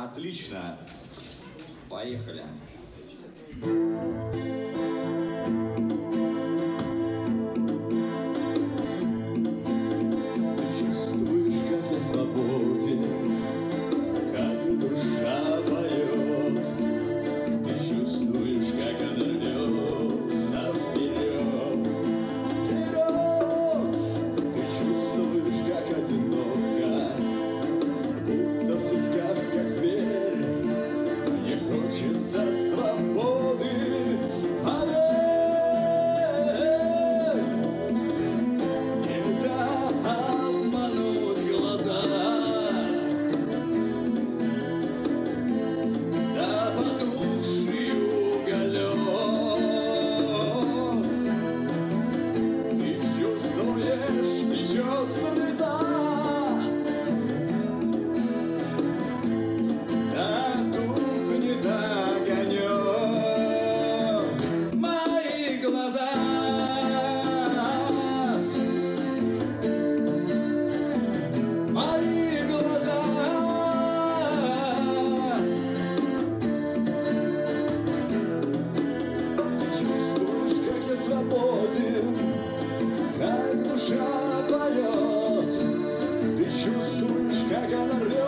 Отлично. Поехали. Поехали. душа поет Ты чувствуешь, как она рвет